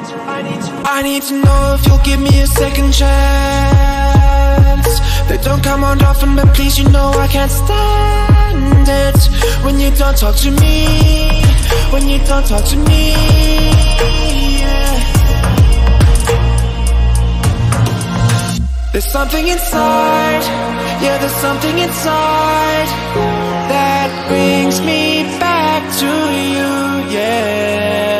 I need to know if you'll give me a second chance. They don't come on often, but please, you know I can't stand it when you don't talk to me. When you don't talk to me. Yeah. There's something inside, yeah, there's something inside that brings me back to you, yeah.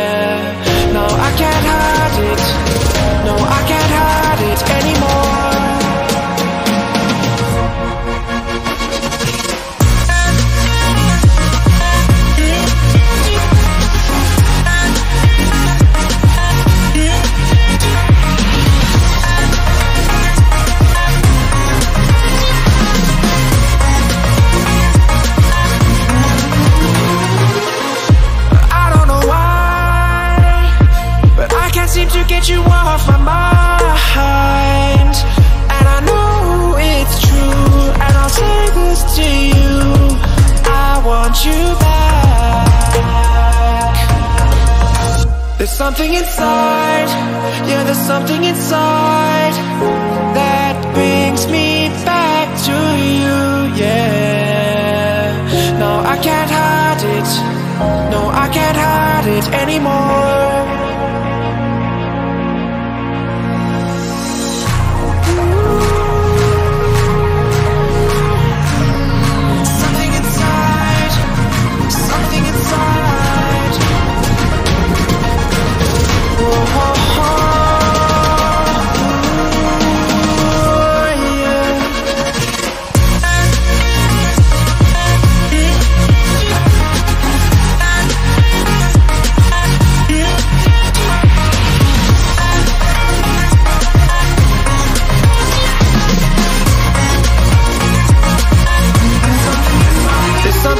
Something inside, yeah, there's something inside that brings me back to you, yeah. No, I can't hide it. No, I can't hide it anymore.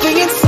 Something inside,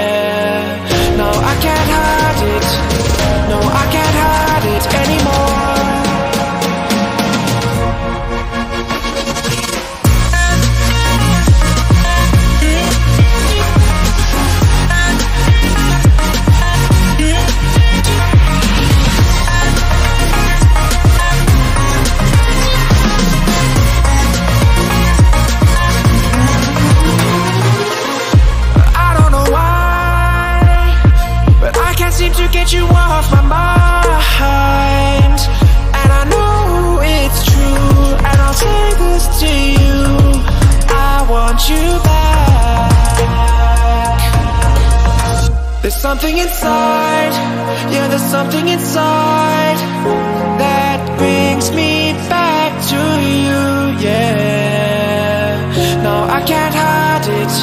Get you off my mind. And I know it's true, and I'll say this to you. I want you back. There's something inside, yeah, there's something inside that brings me back to you, yeah. No, I can't hide it.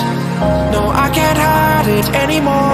No, I can't hide it anymore.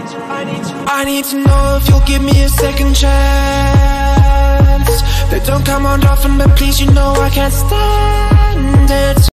I need to know if you'll give me a second chance. They don't come on often, but please, you know I can't stand it